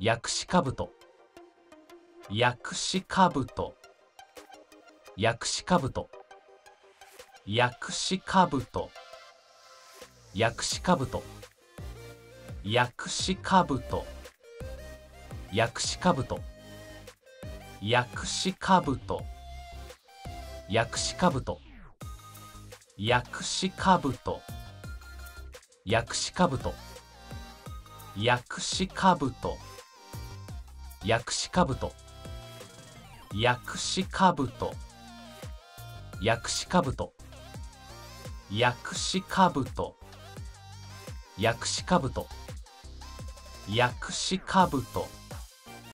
薬師兜。薬師兜。薬師兜。薬師兜。薬師兜。薬師兜。薬師兜。薬師兜。薬師兜。薬師兜。薬師兜。薬師兜。薬師かぶと薬師かぶと薬師かぶと薬師かぶと薬師兜。薬師かぶと